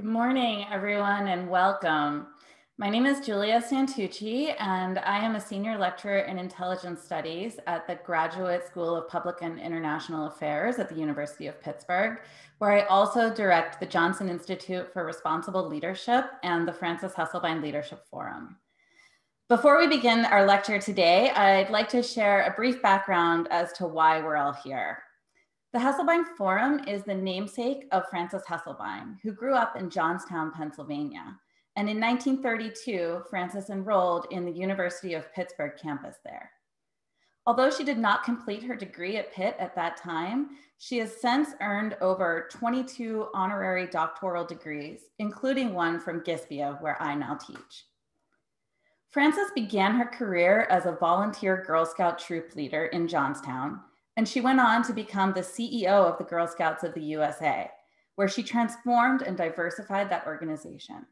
Good morning, everyone, and welcome. My name is Julia Santucci, and I am a senior lecturer in intelligence studies at the Graduate School of Public and International Affairs at the University of Pittsburgh, where I also direct the Johnson Institute for Responsible Leadership and the Frances Hesselbein Leadership Forum. Before we begin our lecture today, I'd like to share a brief background as to why we're all here. The Hesselbein Forum is the namesake of Frances Hesselbein, who grew up in Johnstown, Pennsylvania. And in 1932, Frances enrolled in the University of Pittsburgh campus there. Although she did not complete her degree at Pitt at that time, she has since earned over 22 honorary doctoral degrees, including one from GSPIA, where I now teach. Frances began her career as a volunteer Girl Scout troop leader in Johnstown and she went on to become the CEO of the Girl Scouts of the USA, where she transformed and diversified that organization.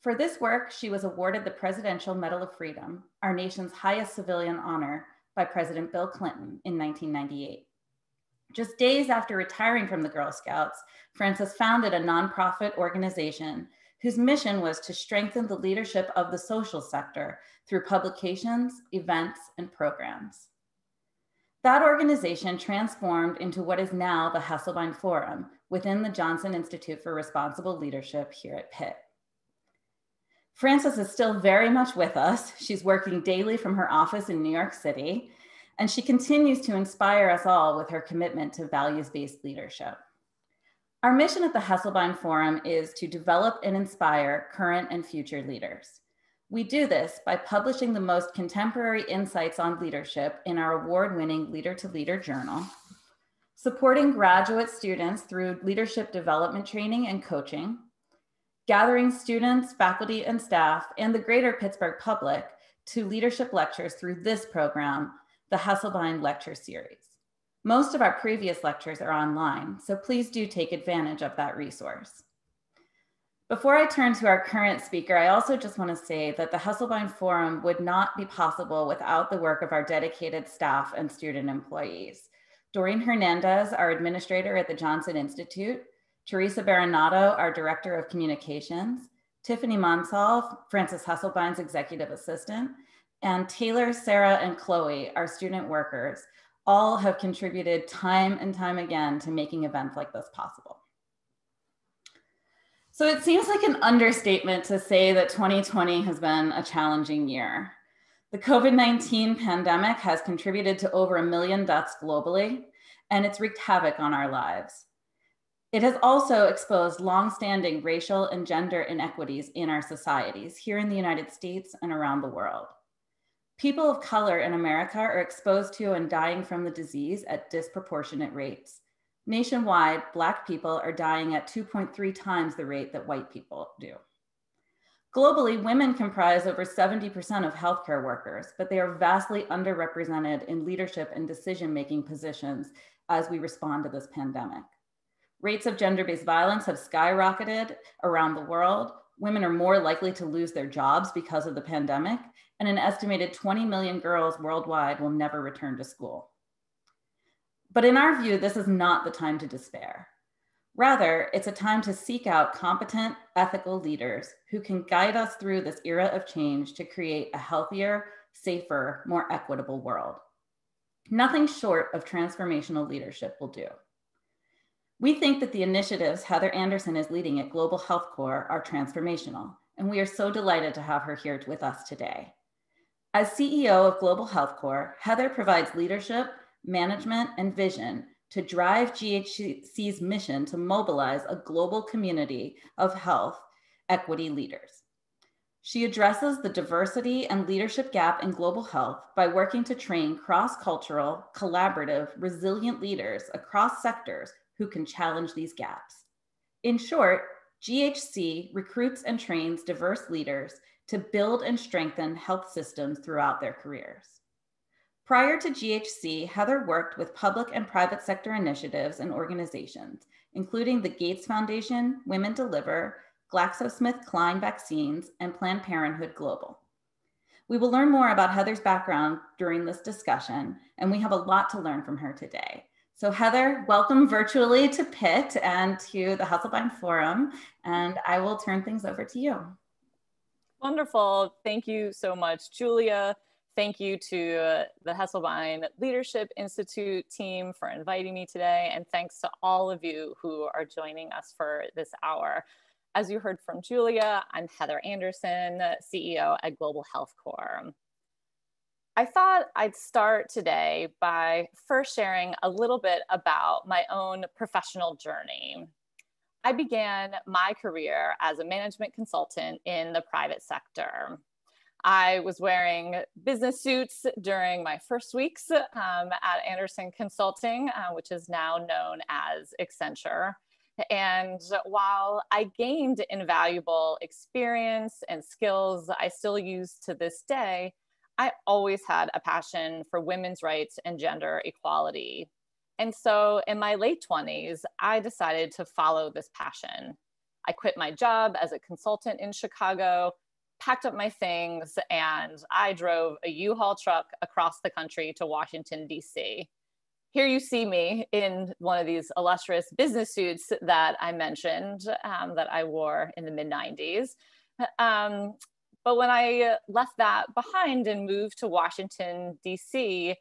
For this work, she was awarded the Presidential Medal of Freedom, our nation's highest civilian honor, by President Bill Clinton in 1998. Just days after retiring from the Girl Scouts, Frances founded a nonprofit organization whose mission was to strengthen the leadership of the social sector through publications, events, and programs. That organization transformed into what is now the Hesselbein Forum within the Johnson Institute for Responsible Leadership here at Pitt. Frances is still very much with us. She's working daily from her office in New York City, and she continues to inspire us all with her commitment to values-based leadership. Our mission at the Hesselbein Forum is to develop and inspire current and future leaders. We do this by publishing the most contemporary insights on leadership in our award winning Leader to Leader journal, supporting graduate students through leadership development training and coaching, gathering students, faculty, and staff, and the greater Pittsburgh public to leadership lectures through this program, the Hesselbein Lecture Series. Most of our previous lectures are online, so please do take advantage of that resource. Before I turn to our current speaker, I also just want to say that the Hesselbein Forum would not be possible without the work of our dedicated staff and student employees. Doreen Hernandez, our administrator at the Johnson Institute, Teresa Baronato, our director of communications, Tiffany Monsall, Frances Hesselbein's executive assistant, and Taylor, Sarah, and Chloe, our student workers, all have contributed time and time again to making events like this possible. So it seems like an understatement to say that 2020 has been a challenging year. The COVID 19 pandemic has contributed to over a million deaths globally, and it's wreaked havoc on our lives. It has also exposed longstanding racial and gender inequities in our societies here in the United States and around the world. People of color in America are exposed to and dying from the disease at disproportionate rates. Nationwide, Black people are dying at 2.3 times the rate that white people do. Globally, women comprise over 70% of healthcare workers, but they are vastly underrepresented in leadership and decision making positions as we respond to this pandemic. Rates of gender based violence have skyrocketed around the world. Women are more likely to lose their jobs because of the pandemic, and an estimated 20 million girls worldwide will never return to school. But in our view, this is not the time to despair. Rather, it's a time to seek out competent, ethical leaders who can guide us through this era of change to create a healthier, safer, more equitable world. Nothing short of transformational leadership will do. We think that the initiatives Heather Anderson is leading at Global Health Corps are transformational, and we are so delighted to have her here with us today. As CEO of Global Health Corps, Heather provides leadership, management, and vision to drive GHC's mission to mobilize a global community of health equity leaders. She addresses the diversity and leadership gap in global health by working to train cross cultural, collaborative, resilient leaders across sectors who can challenge these gaps. In short, GHC recruits and trains diverse leaders to build and strengthen health systems throughout their careers. Prior to GHC, Heather worked with public and private sector initiatives and organizations, including the Gates Foundation, Women Deliver, GlaxoSmithKline Vaccines, and Planned Parenthood Global. We will learn more about Heather's background during this discussion, and we have a lot to learn from her today. So Heather, welcome virtually to Pitt and to the Hesselbein Forum, and I will turn things over to you. Wonderful. Thank you so much, Julia. Thank you to uh, the Hesselbein Leadership Institute team for inviting me today, and thanks to all of you who are joining us for this hour. As you heard from Julia, I'm Heather Anderson, CEO at Global Health Corps. I thought I'd start today by first sharing a little bit about my own professional journey. I began my career as a management consultant in the private sector. I was wearing business suits during my first weeks um, at Andersen Consulting, uh, which is now known as Accenture. And while I gained invaluable experience and skills I still use to this day, I always had a passion for women's rights and gender equality. And so in my late 20s, I decided to follow this passion. I quit my job as a consultant in Chicago, packed up my things, and I drove a U Haul truck across the country to Washington, D.C here you see me in one of these illustrious business suits that I mentioned um, that I wore in the mid 90s. Um, but when I left that behind and moved to Washington, D.C.,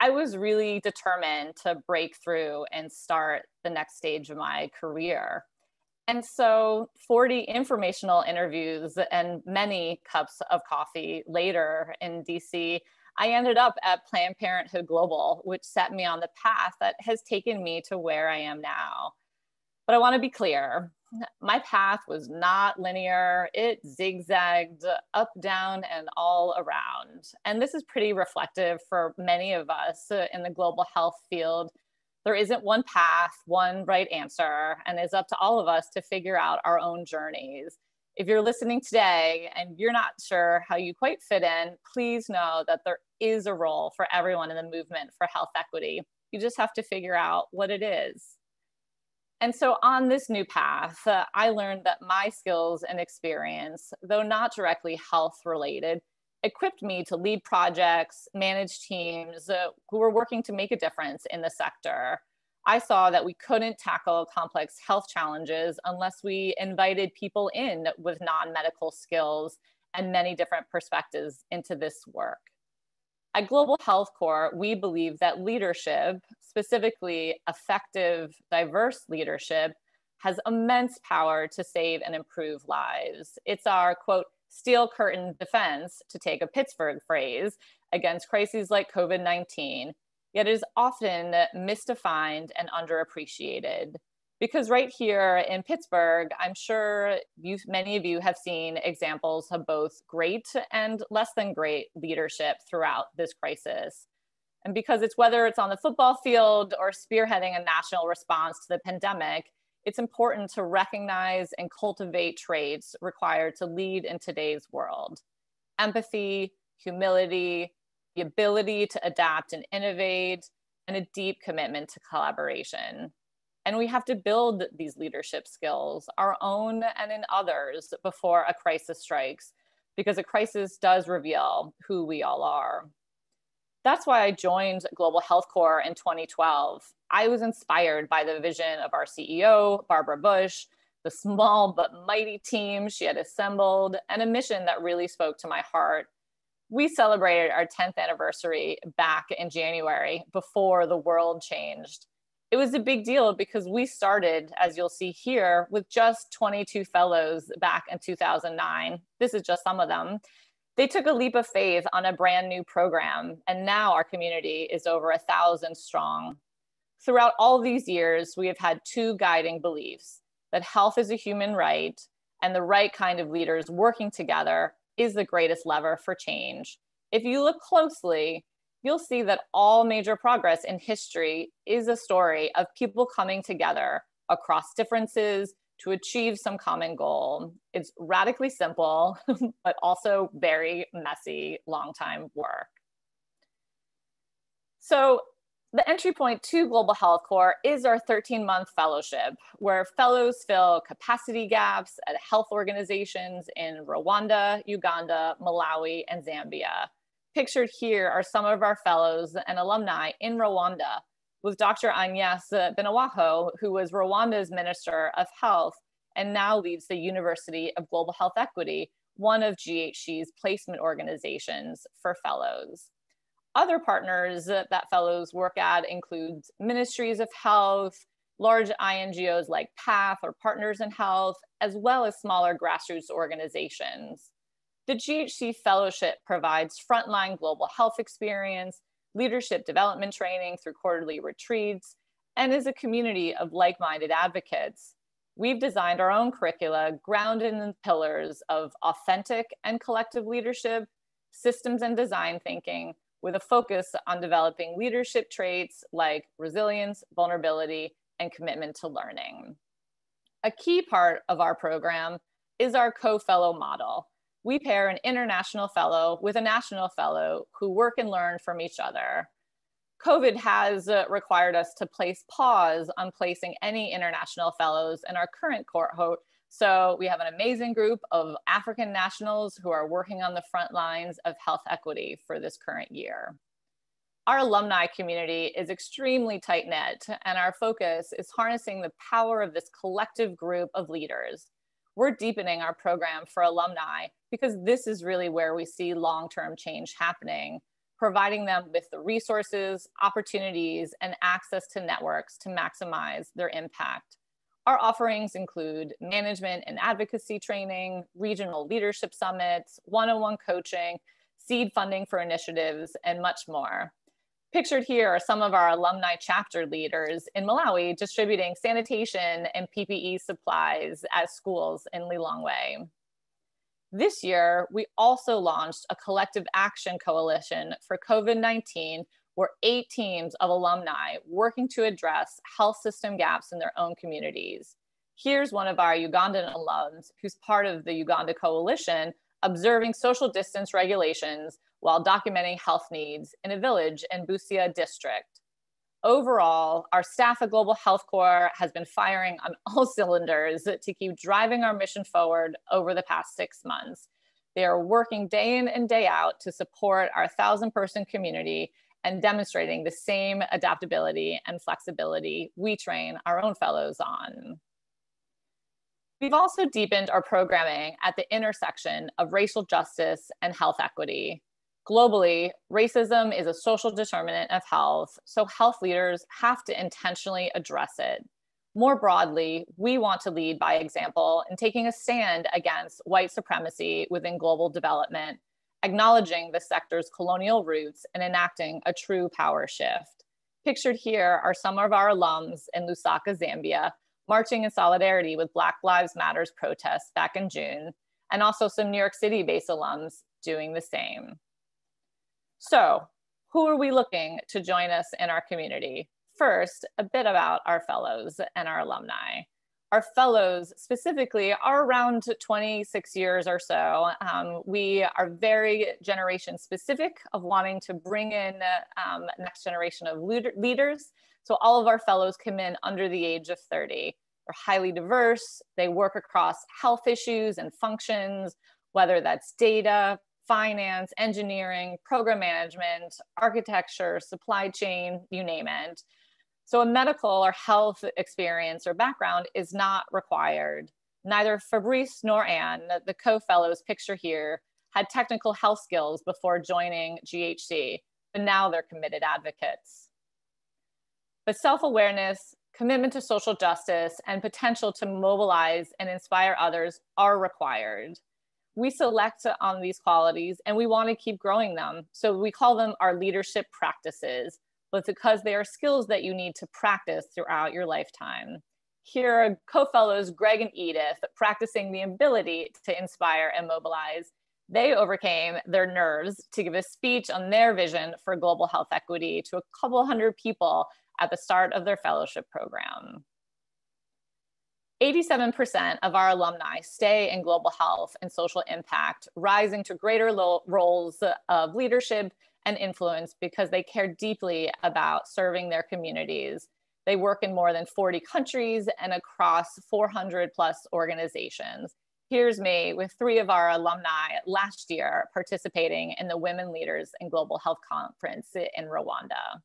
I was really determined to break through and start the next stage of my career. And so 40 informational interviews and many cups of coffee later in DC, I ended up at Planned Parenthood Global, which set me on the path that has taken me to where I am now. But I want to be clear my path was not linear. It zigzagged up, down, and all around. And this is pretty reflective for many of us in the global health field. There isn't one path, one right answer, and it's up to all of us to figure out our own journeys if you're listening today and you're not sure how you quite fit in, please know that there is a role for everyone in the movement for health equity. You just have to figure out what it is. And so, on this new path, uh, I learned that my skills and experience, though not directly health related, equipped me to lead projects, manage teams uh, who were working to make a difference in the sector I saw that we couldn't tackle complex health challenges unless we invited people in with non medical skills and many different perspectives into this work. At Global Health Corps, we believe that leadership, specifically effective, diverse leadership, has immense power to save and improve lives. It's our quote, steel curtain defense, to take a Pittsburgh phrase, against crises like COVID 19 yet it is often misdefined and underappreciated. Because right here in Pittsburgh, I'm sure you, many of you have seen examples of both great and less than great leadership throughout this crisis. And because it's whether it's on the football field or spearheading a national response to the pandemic, it's important to recognize and cultivate traits required to lead in today's world empathy, humility, the ability to adapt and innovate, and a deep commitment to collaboration. And we have to build these leadership skills, our own and in others, before a crisis strikes, because a crisis does reveal who we all are. That's why I joined Global Health Corps in 2012. I was inspired by the vision of our CEO, Barbara Bush, the small but mighty team she had assembled, and a mission that really spoke to my heart we celebrated our 10th anniversary back in January before the world changed. It was a big deal because we started, as you'll see here, with just 22 fellows back in 2009. This is just some of them. They took a leap of faith on a brand new program, and now our community is over a thousand strong. Throughout all these years, we have had two guiding beliefs that health is a human right, and the right kind of leaders working together is the greatest lever for change. If you look closely, you'll see that all major progress in history is a story of people coming together across differences to achieve some common goal. It's radically simple, but also very messy, long time work. So the entry point to Global Health Corps is our 13 month fellowship, where fellows fill capacity gaps at health organizations in Rwanda, Uganda, Malawi, and Zambia. Pictured here are some of our fellows and alumni in Rwanda, with Dr. Agnes Binagwaho, who was Rwanda's Minister of Health and now leads the University of Global Health Equity, one of GHC's placement organizations for fellows. Other partners that fellows work at include ministries of health, large INGOs like PATH or Partners in Health, as well as smaller grassroots organizations. The GHC Fellowship provides frontline global health experience, leadership development training through quarterly retreats, and as a community of like minded advocates. We've designed our own curricula grounded in the pillars of authentic and collective leadership, systems and design thinking, with a focus on developing leadership traits like resilience, vulnerability, and commitment to learning. A key part of our program is our co-fellow model. We pair an international fellow with a national fellow who work and learn from each other. COVID has uh, required us to place pause on placing any international fellows in our current cohort. So we have an amazing group of African nationals who are working on the front lines of health equity for this current year. Our alumni community is extremely tight knit, and our focus is harnessing the power of this collective group of leaders. We're deepening our program for alumni because this is really where we see long term change happening, providing them with the resources, opportunities, and access to networks to maximize their impact. Our offerings include management and advocacy training, regional leadership summits, one on one coaching, seed funding for initiatives, and much more. Pictured here are some of our alumni chapter leaders in Malawi distributing sanitation and PPE supplies at schools in Lilongwe. This year, we also launched a collective action coalition for COVID 19, where eight teams of alumni working to address health system gaps in their own communities. Here's one of our Ugandan alums who's part of the Uganda Coalition observing social distance regulations while documenting health needs in a village in Busia district. Overall, our staff at Global Health Corps has been firing on all cylinders to keep driving our mission forward over the past six months. They are working day in and day out to support our thousand person community and demonstrating the same adaptability and flexibility we train our own fellows on. We've also deepened our programming at the intersection of racial justice and health equity. Globally, racism is a social determinant of health, so health leaders have to intentionally address it. More broadly, we want to lead by example in taking a stand against white supremacy within global development, acknowledging the sector's colonial roots and enacting a true power shift. Pictured here are some of our alums in Lusaka, Zambia, marching in solidarity with Black Lives Matters protests back in June, and also some New York City based alums doing the same. So, who are we looking to join us in our community? First, a bit about our fellows and our alumni. Our fellows specifically are around 26 years or so. Um, we are very generation specific of wanting to bring in um, next generation of leaders. So all of our fellows come in under the age of 30. They're highly diverse. They work across health issues and functions, whether that's data, finance, engineering, program management, architecture, supply chain, you name it. So a medical or health experience or background is not required. Neither Fabrice nor Anne, the co-fellows picture here, had technical health skills before joining GHC, but now they're committed advocates. But self-awareness, commitment to social justice, and potential to mobilize and inspire others are required we select on these qualities and we want to keep growing them. So we call them our leadership practices, but because they are skills that you need to practice throughout your lifetime. Here are co-fellows Greg and Edith practicing the ability to inspire and mobilize. They overcame their nerves to give a speech on their vision for global health equity to a couple hundred people at the start of their fellowship program. 87% of our alumni stay in global health and social impact, rising to greater roles of leadership and influence because they care deeply about serving their communities. They work in more than 40 countries and across 400 plus organizations. Here's me with three of our alumni last year participating in the Women Leaders in Global Health Conference in Rwanda.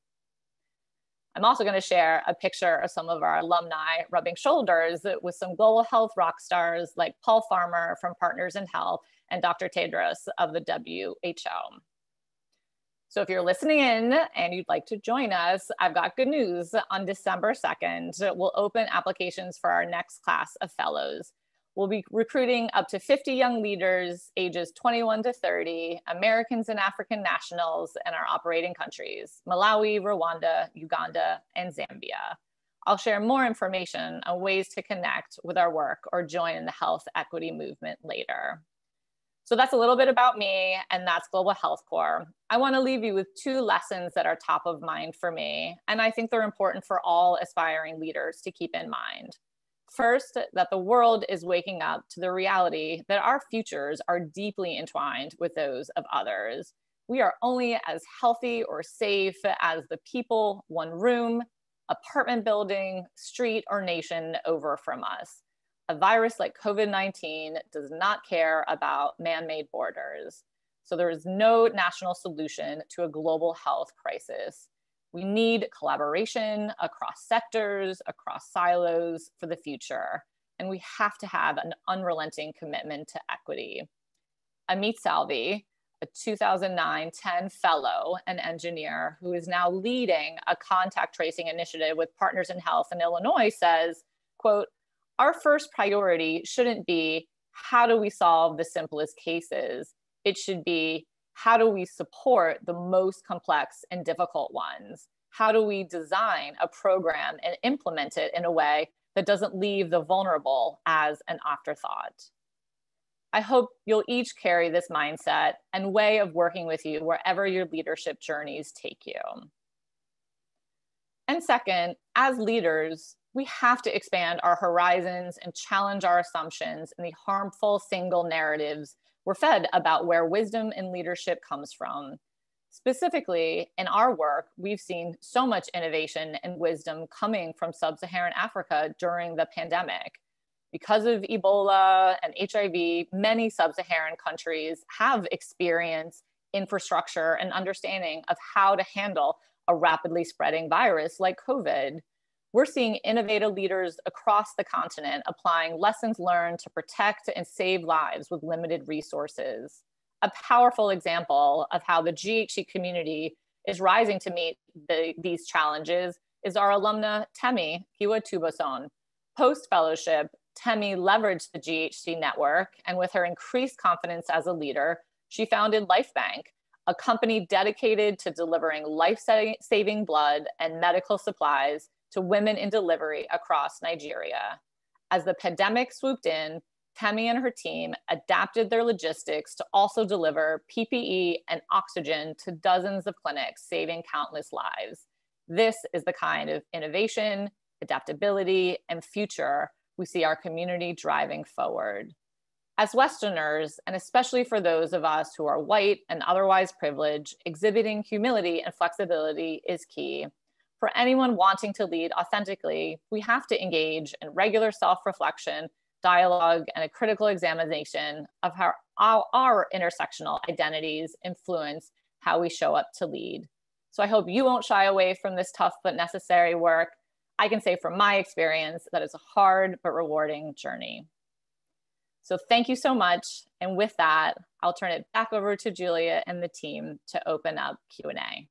I'm also going to share a picture of some of our alumni rubbing shoulders with some global health rock stars like Paul Farmer from Partners in Health and Dr. Tedros of the WHO. So if you're listening in and you'd like to join us, I've got good news. On December 2nd, we'll open applications for our next class of fellows. We'll be recruiting up to 50 young leaders ages 21 to 30, Americans and African nationals in our operating countries, Malawi, Rwanda, Uganda, and Zambia. I'll share more information on ways to connect with our work or join in the health equity movement later. So that's a little bit about me, and that's Global Health Corps. I want to leave you with two lessons that are top of mind for me, and I think they're important for all aspiring leaders to keep in mind. First, that the world is waking up to the reality that our futures are deeply entwined with those of others. We are only as healthy or safe as the people, one room, apartment building, street, or nation over from us a virus like COVID 19 does not care about man made borders. So there is no national solution to a global health crisis. We need collaboration across sectors, across silos for the future. And we have to have an unrelenting commitment to equity. Amit Salvi, a 2009 10 fellow and engineer who is now leading a contact tracing initiative with Partners in Health in Illinois, says, quote, our first priority shouldn't be how do we solve the simplest cases? It should be how do we support the most complex and difficult ones? How do we design a program and implement it in a way that doesn't leave the vulnerable as an afterthought? I hope you'll each carry this mindset and way of working with you wherever your leadership journeys take you. And second, as leaders, we have to expand our horizons and challenge our assumptions and the harmful single narratives we're fed about where wisdom and leadership comes from. Specifically, in our work, we've seen so much innovation and wisdom coming from sub Saharan Africa during the pandemic. Because of Ebola and HIV, many sub Saharan countries have experience, infrastructure, and understanding of how to handle a rapidly spreading virus like COVID we're seeing innovative leaders across the continent applying lessons learned to protect and save lives with limited resources. A powerful example of how the GHC community is rising to meet the, these challenges is our alumna Temi Giwa-Tubosun. Post fellowship, Temi leveraged the GHC network, and with her increased confidence as a leader, she founded LifeBank, a company dedicated to delivering life saving blood and medical supplies to women in delivery across Nigeria. As the pandemic swooped in, Temi and her team adapted their logistics to also deliver PPE and oxygen to dozens of clinics, saving countless lives. This is the kind of innovation, adaptability, and future we see our community driving forward. As Westerners, and especially for those of us who are white and otherwise privileged, exhibiting humility and flexibility is key for anyone wanting to lead authentically, we have to engage in regular self reflection, dialogue, and a critical examination of how our, our, intersectional identities influence how we show up to lead. So I hope you won't shy away from this tough but necessary work. I can say from my experience that it's a hard but rewarding journey. So thank you so much. And with that, I'll turn it back over to Julia and the team to open up Q&A.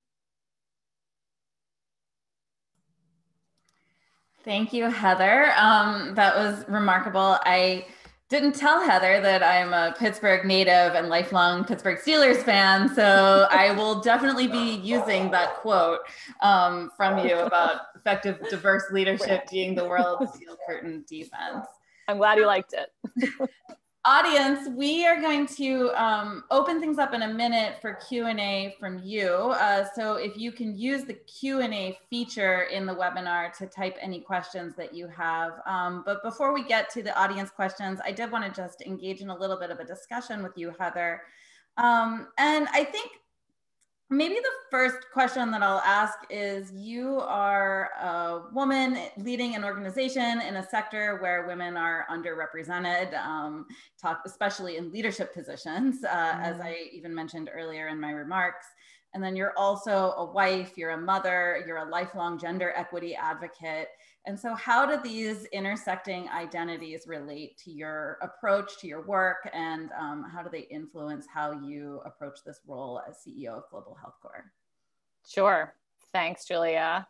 Thank you, Heather. Um, that was remarkable. I didn't tell Heather that I'm a Pittsburgh native and lifelong Pittsburgh Steelers fan, so I will definitely be using that quote um, from you about effective, diverse leadership being the world's steel curtain defense. I'm glad you liked it. audience, we are going to um, open things up in a minute for Q&A from you. Uh, so if you can use the Q&A feature in the webinar to type any questions that you have. Um, but before we get to the audience questions, I did want to just engage in a little bit of a discussion with you, Heather. Um, and I think Maybe the first question that I'll ask is you are a woman leading an organization in a sector where women are underrepresented, um, talk, especially in leadership positions, uh, mm. as I even mentioned earlier in my remarks. And then you're also a wife, you're a mother, you're a lifelong gender equity advocate. And so, how do these intersecting identities relate to your approach to your work, and um, how do they influence how you approach this role as CEO of Global Health Corps? Sure. Thanks, Julia.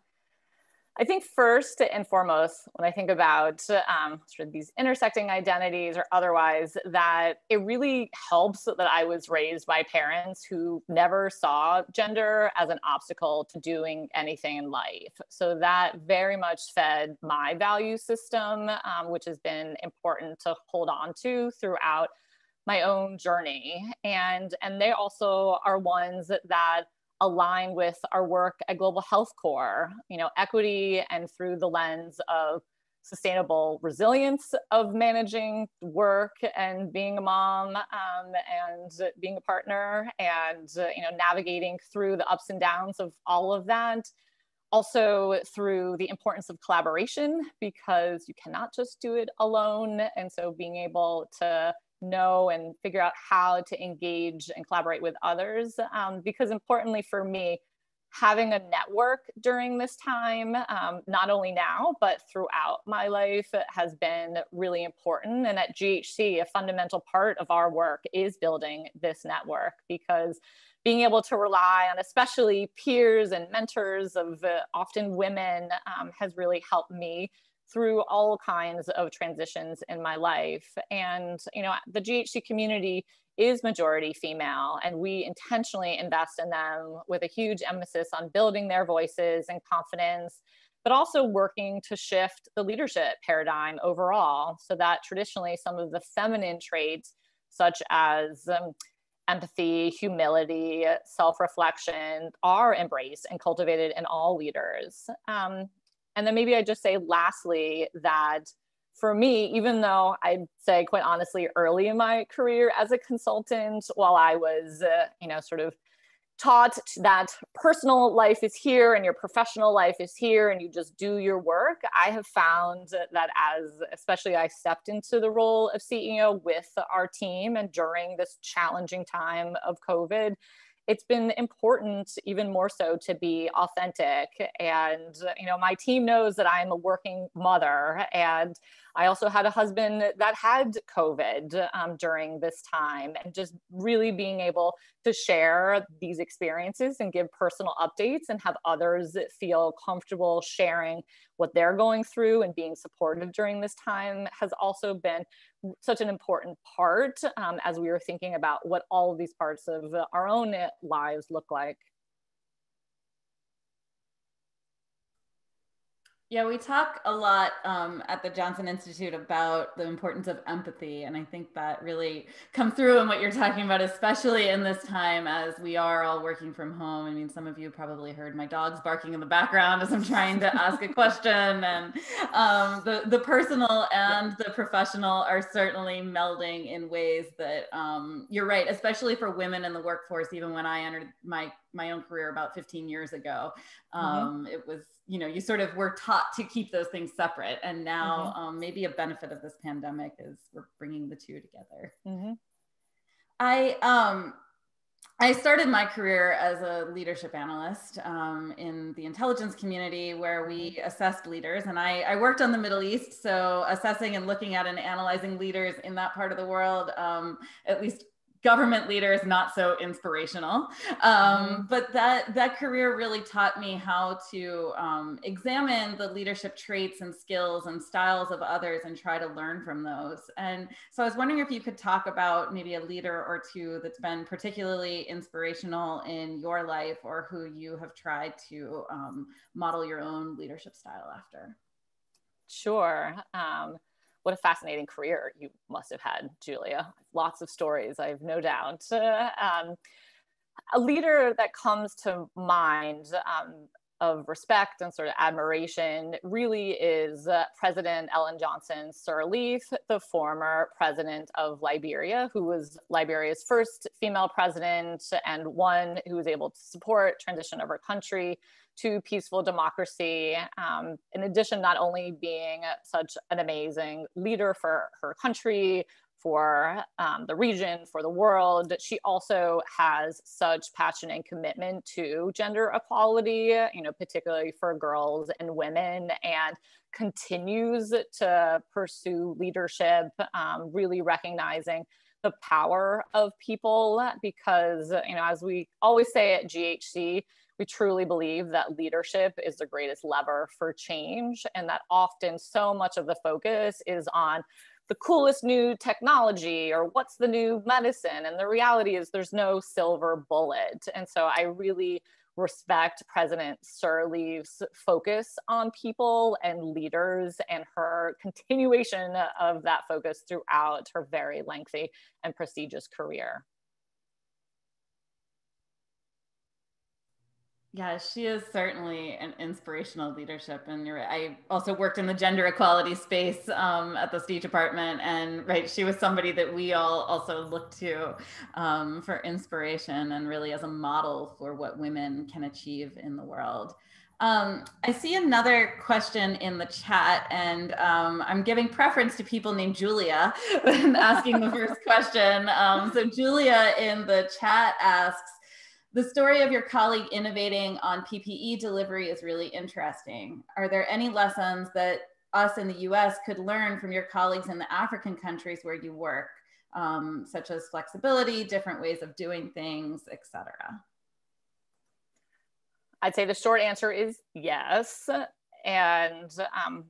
I think first and foremost, when I think about um, sort of these intersecting identities or otherwise, that it really helps that I was raised by parents who never saw gender as an obstacle to doing anything in life. So that very much fed my value system, um, which has been important to hold on to throughout my own journey. And and they also are ones that, that align with our work at Global Health Corps, you know, equity and through the lens of sustainable resilience of managing work and being a mom um, and being a partner and uh, you know navigating through the ups and downs of all of that. Also through the importance of collaboration because you cannot just do it alone. And so being able to know and figure out how to engage and collaborate with others. Um, because importantly for me, having a network during this time, um, not only now, but throughout my life, has been really important. And at GHC, a fundamental part of our work is building this network because being able to rely on especially peers and mentors of uh, often women um, has really helped me through all kinds of transitions in my life. And, you know, the GHC community is majority female, and we intentionally invest in them with a huge emphasis on building their voices and confidence, but also working to shift the leadership paradigm overall so that traditionally some of the feminine traits, such as um, empathy, humility, self reflection, are embraced and cultivated in all leaders. Um, and then maybe I just say lastly that for me, even though I'd say quite honestly, early in my career as a consultant, while I was, uh, you know, sort of taught that personal life is here and your professional life is here and you just do your work, I have found that as especially I stepped into the role of CEO with our team and during this challenging time of COVID, it's been important even more so to be authentic. And you know my team knows that i'm a working mother and I also had a husband that had COVID um, during this time, and just really being able to share these experiences and give personal updates and have others feel comfortable sharing what they're going through and being supportive during this time has also been such an important part um, as we were thinking about what all of these parts of our own lives look like. Yeah, we talk a lot um, at the Johnson Institute about the importance of empathy. And I think that really comes through in what you're talking about, especially in this time as we are all working from home. I mean, some of you probably heard my dogs barking in the background as I'm trying to ask a question. And um, the, the personal and the professional are certainly melding in ways that um, you're right, especially for women in the workforce, even when I entered my my own career about 15 years ago. Mm-hmm. Um, mm-hmm. It was, you know, you sort of were taught to keep those things separate. And now mm-hmm. um, maybe a benefit of this pandemic is we're bringing the two together. Mm-hmm. I, um, I started my career as a leadership analyst um, in the intelligence community where we mm-hmm. assessed leaders. And I, I, worked on the Middle East, so assessing and looking at and analyzing leaders in that part of the world, um, at least government leaders not so inspirational. Um, mm-hmm. but that that career really taught me how to um, examine the leadership traits and skills and styles of others and try to learn from those. And so i was wondering if you could talk about maybe a leader or two that's been particularly inspirational in your life or who you have tried to um, model your own leadership style after. Sure. Um, what a fascinating career you must have had, Julia. Lots of stories, I have no doubt. um, a leader that comes to mind um, of respect and sort of admiration really is uh, President Ellen Johnson Sirleaf, the former president of Liberia, who was Liberia's first female president and one who was able to support transition of her country to peaceful democracy. Um, in addition, not only being such an amazing leader for her country, for um, the region, for the world. She also has such passion and commitment to gender equality, you know, particularly for girls and women, and continues to pursue leadership, um, really recognizing the power of people because, you know, as we always say at GHC, we truly believe that leadership is the greatest lever for change and that often so much of the focus is on the coolest new technology or what's the new medicine and the reality is there's no silver bullet. And so i really respect president sirleaf's focus on people and leaders and her continuation of that focus throughout her very lengthy and prestigious career Yeah, she is certainly an inspirational leadership, and you're right. I also worked in the gender equality space um, at the State Department, and right, she was somebody that we all also looked to um, for inspiration and really as a model for what women can achieve in the world. Um, I see another question in the chat, and um, I'm giving preference to people named Julia when asking the first question. Um, so Julia in the chat asks, the story of your colleague innovating on PPE delivery is really interesting. Are there any lessons that us in the US could learn from your colleagues in the African countries where you work, um, such as flexibility, different ways of doing things, etc.? I'd say the short answer is yes. And um,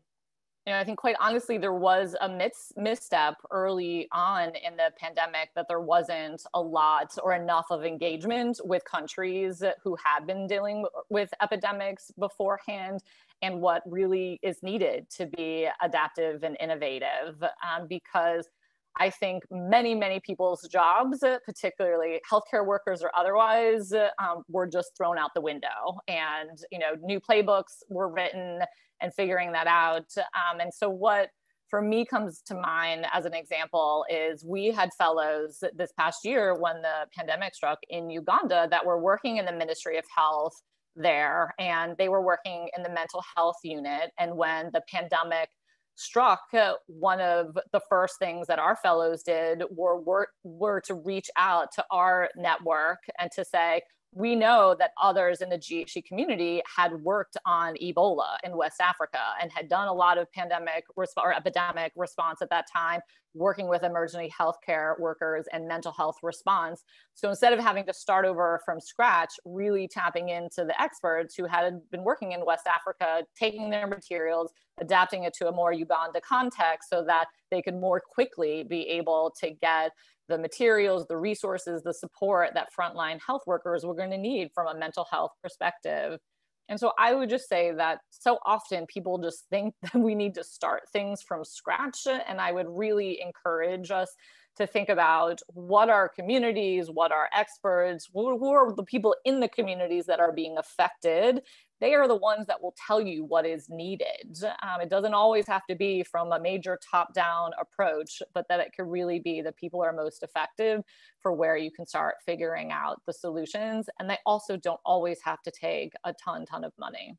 you know, I think quite honestly, there was a mis- misstep early on in the pandemic that there wasn't a lot or enough of engagement with countries who had been dealing with epidemics beforehand and what really is needed to be adaptive and innovative. Um, because I think many, many people's jobs, particularly healthcare workers or otherwise, um, were just thrown out the window. And, you know, new playbooks were written and figuring that out. Um, and so, what for me comes to mind as an example is we had fellows this past year when the pandemic struck in Uganda that were working in the Ministry of Health there, and they were working in the mental health unit. And when the pandemic struck, one of the first things that our fellows did were, were, were to reach out to our network and to say, we know that others in the GHC community had worked on Ebola in West Africa and had done a lot of pandemic resp- or epidemic response at that time, working with emergency healthcare workers and mental health response. So instead of having to start over from scratch, really tapping into the experts who had been working in West Africa, taking their materials, adapting it to a more Uganda context so that they could more quickly be able to get the materials, the resources, the support that frontline health workers were going to need from a mental health perspective. And so I would just say that so often people just think that we need to start things from scratch. And I would really encourage us to think about what are communities, what are experts, who, are the people in the communities that are being affected, they are the ones that will tell you what is needed. Um, it doesn't always have to be from a major top down approach, but that it could really be the people are most effective for where you can start figuring out the solutions. And they also don't always have to take a ton, ton of money.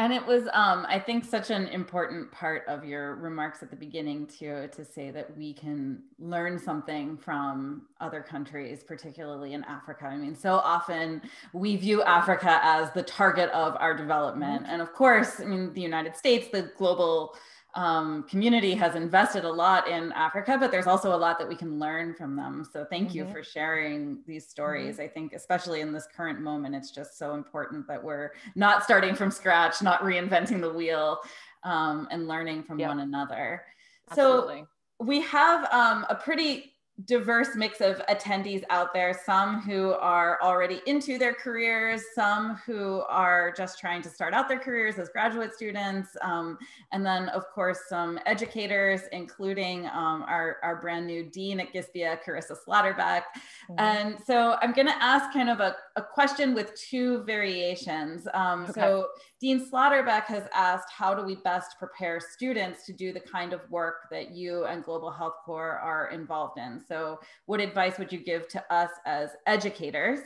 And it was, um, I think, such an important part of your remarks at the beginning to to say that we can learn something from other countries, particularly in Africa. I mean, so often we view Africa as the target of our development, mm-hmm. and of course, I mean, the United States, the global um, community has invested a lot in Africa, but there's also a lot that we can learn from them. So thank mm-hmm. you for sharing these stories. Mm-hmm. I think, especially in this current moment, it's just so important that we're not starting from scratch, not reinventing the wheel, um, and learning from yep. one another. Absolutely. So we have um, a pretty diverse mix of attendees out there some who are already into their careers some who are just trying to start out their careers as graduate students um, and then of course some educators including um, our, our brand new dean at GSPIA Carissa Slotterback mm-hmm. and so i'm going to ask kind of a, a question with two variations um, okay. so dean Slotterback has asked how do we best prepare students to do the kind of work that you and global health corps are involved in so, what advice would you give to us as educators?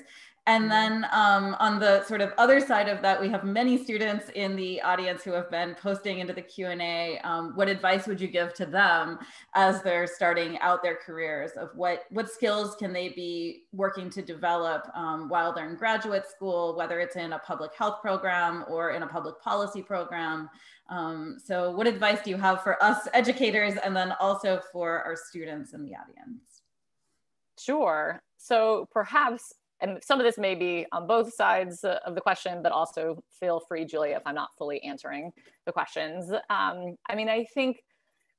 And then um, on the sort of other side of that, we have many students in the audience who have been posting into the Q&A. Um, what advice would you give to them as they're starting out their careers of what, what skills can they be working to develop um, while they're in graduate school, whether it's in a public health program or in a public policy program. Um, so what advice do you have for us educators and then also for our students in the audience? Sure. So perhaps and some of this may be on both sides of the question, but also feel free, Julia, if I'm not fully answering the questions. Um, I mean, I think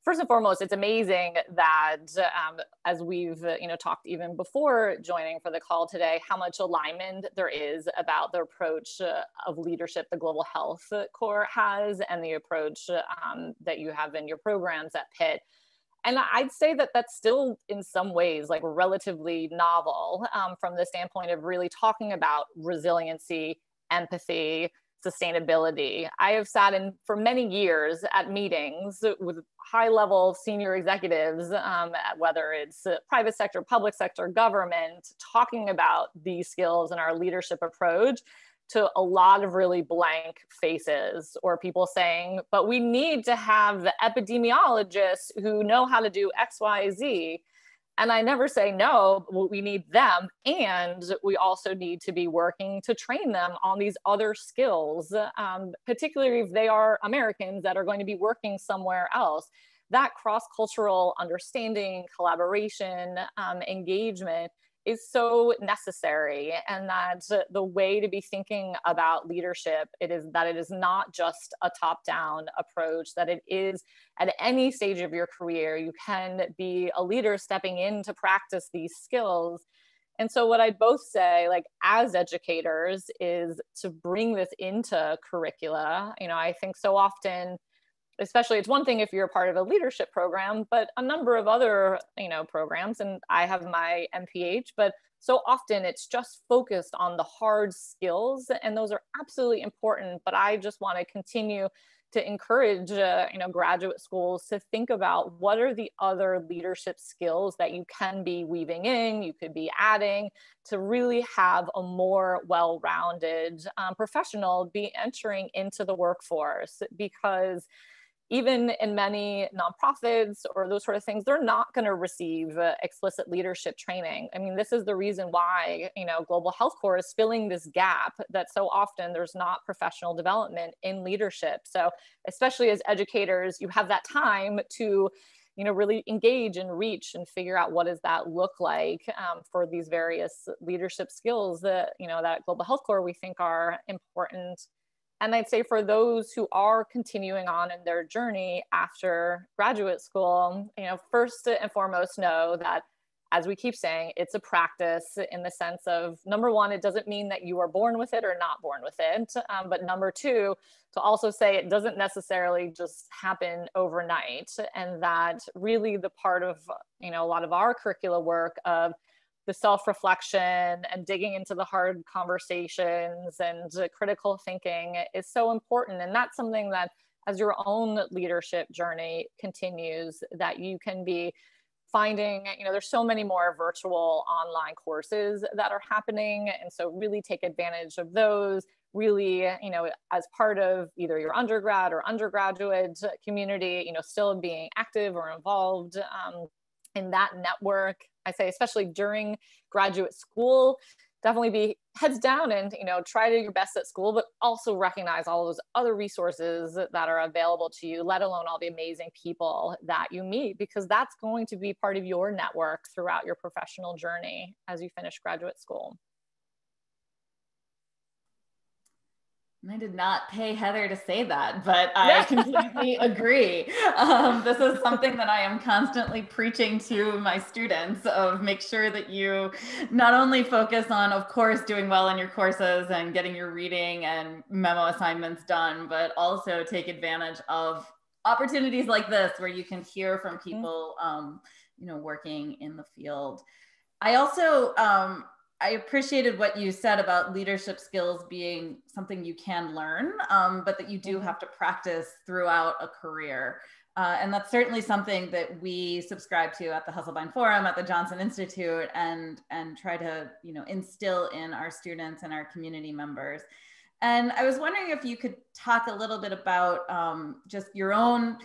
first and foremost, it's amazing that um, as we've you know talked even before joining for the call today, how much alignment there is about the approach uh, of leadership the Global Health Corps has and the approach um, that you have in your programs at Pitt and I'd say that that's still in some ways like relatively novel um, from the standpoint of really talking about resiliency, empathy, sustainability. I have sat in for many years at meetings with high level senior executives, um, whether it's private sector, public sector, government, talking about these skills and our leadership approach to a lot of really blank faces or people saying, but we need to have the epidemiologists who know how to do X, Y, Z. And I never say no, we need them. And we also need to be working to train them on these other skills, um, particularly if they are Americans that are going to be working somewhere else. That cross cultural understanding, collaboration, um, engagement is so necessary and that the way to be thinking about leadership it is that it is not just a top down approach that it is at any stage of your career you can be a leader stepping in to practice these skills. And so what i'd both say like as educators is to bring this into curricula. You know i think so often especially it's one thing if you're a part of a leadership program but a number of other you know programs and i have my mph but so often it's just focused on the hard skills and those are absolutely important but i just want to continue to encourage uh, you know graduate schools to think about what are the other leadership skills that you can be weaving in you could be adding to really have a more well-rounded um, professional be entering into the workforce because even in many nonprofits or those sort of things, they're not going to receive uh, explicit leadership training. I mean, this is the reason why, you know, Global Health Corps is filling this gap that so often there's not professional development in leadership. So, especially as educators, you have that time to you know really engage and reach and figure out what does that look like um, for these various leadership skills that you know that global health corps we think are important and I'd say for those who are continuing on in their journey after graduate school, you know, first and foremost, know that as we keep saying, it's a practice in the sense of number one, it doesn't mean that you are born with it or not born with it. Um, but number two, to also say it doesn't necessarily just happen overnight. And that really the part of, you know, a lot of our curricula work of the self reflection and digging into the hard conversations and critical thinking is so important. And that's something that, as your own leadership journey continues, that you can be finding you know there's so many more virtual online courses that are happening and so really take advantage of those really you know as part of either your undergrad or undergraduate community you know still being active or involved um, in that network I say, especially during graduate school, definitely be heads down and you know try to do your best at school but also recognize all those other resources that are available to you let alone all the amazing people that you meet because that's going to be part of your network throughout your professional journey as you finish graduate school I did not pay Heather to say that, but I completely agree. Um, this is something that I am constantly preaching to my students of make sure that you not only focus on, of course, doing well in your courses and getting your reading and memo assignments done, but also take advantage of opportunities like this where you can hear from mm-hmm. people, um, you know, working in the field. I also um, I appreciated what you said about leadership skills being something you can learn, um, but that you do mm-hmm. have to practice throughout a career. Uh, and that's certainly something that we subscribe to at the Hesselbein Forum, at the Johnson Institute, and and try to you know instill in our students and our community members. And I was wondering if you could talk a little bit about um, just your own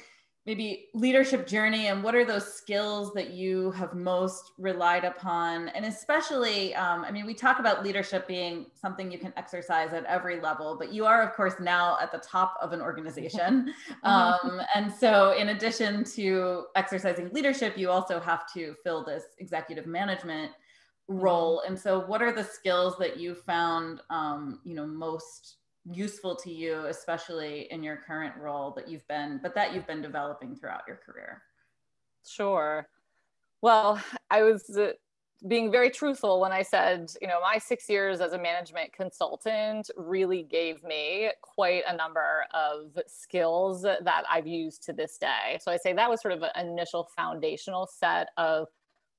maybe leadership journey and what are those skills that you have most relied upon? And especially um, i mean we talk about leadership being something you can exercise at every level but you are of course now at the top of an organization. Um, and so in addition to exercising leadership you also have to fill this executive management mm-hmm. role. And so what are the skills that you found um, you know most useful to you, especially in your current role that you've been, but that you've been developing throughout your career? Sure. Well, I was uh, being very truthful when I said, you know, my six years as a management consultant really gave me quite a number of skills that I've used to this day. So I say that was sort of an initial foundational set of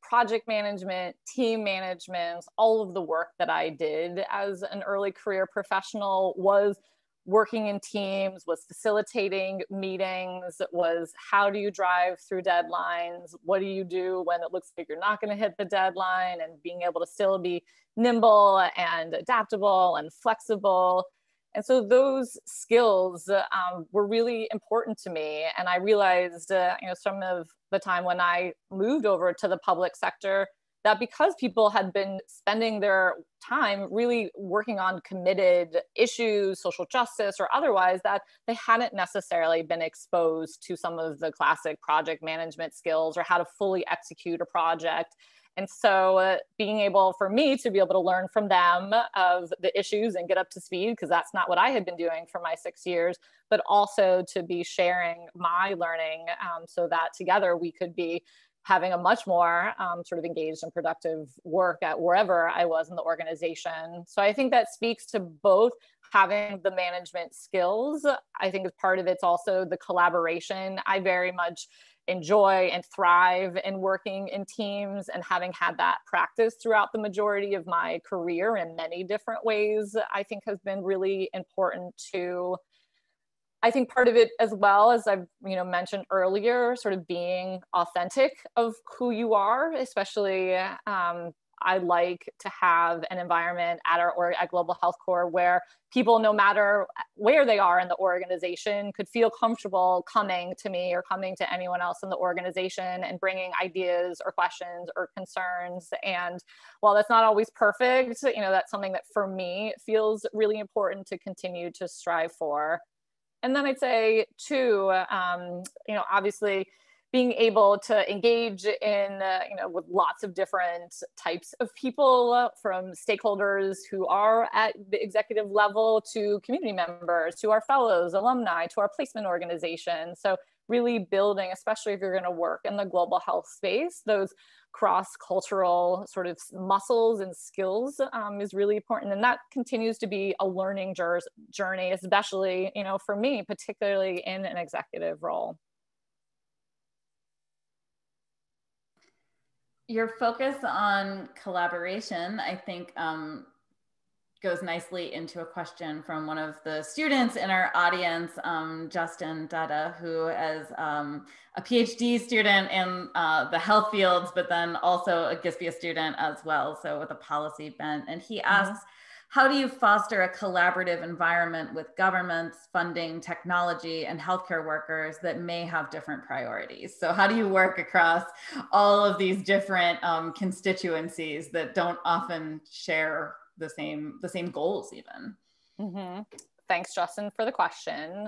project management, team management, all of the work that I did as an early career professional was working in teams, was facilitating meetings, was how do you drive through deadlines? What do you do when it looks like you're not going to hit the deadline? And being able to still be nimble and adaptable and flexible and so those skills um, were really important to me. And I realized, uh, you know, some of the time when I moved over to the public sector, that because people had been spending their time really working on committed issues, social justice or otherwise, that they hadn't necessarily been exposed to some of the classic project management skills or how to fully execute a project and so, uh, being able for me to be able to learn from them of the issues and get up to speed, because that's not what I had been doing for my six years, but also to be sharing my learning um, so that together we could be having a much more um, sort of engaged and productive work at wherever I was in the organization. So I think that speaks to both having the management skills. I think as part of it's also the collaboration. I very much enjoy and thrive in working in teams and having had that practice throughout the majority of my career in many different ways, I think has been really important to I think part of it as well as I've you know mentioned earlier, sort of being authentic of who you are, especially um, I like to have an environment at our or at Global Health Corps where people, no matter where they are in the organization, could feel comfortable coming to me or coming to anyone else in the organization and bringing ideas or questions or concerns. And while that's not always perfect, you know, that's something that for me feels really important to continue to strive for. And then I'd say too, um, you know, obviously being able to engage in uh, you know with lots of different types of people uh, from stakeholders who are at the executive level to community members to our fellows alumni to our placement organization. So really building especially if you're going to work in the global health space those cross-cultural sort of muscles and skills um, is really important. And that continues to be a learning journey especially you know for me particularly in an executive role your focus on collaboration, I think, um, goes nicely into a question from one of the students in our audience, um, Justin Dada, who is um, a PhD student in uh, the health fields, but then also a GSPIA student as well, so with a policy bent. And he mm-hmm. asks, mm-hmm how do you foster a collaborative environment with governments, funding, technology, and healthcare workers that may have different priorities? So, how do you work across all of these different um, constituencies that don't often share the same the same goals, even? Mm-hmm. Thanks, Justin, for the question.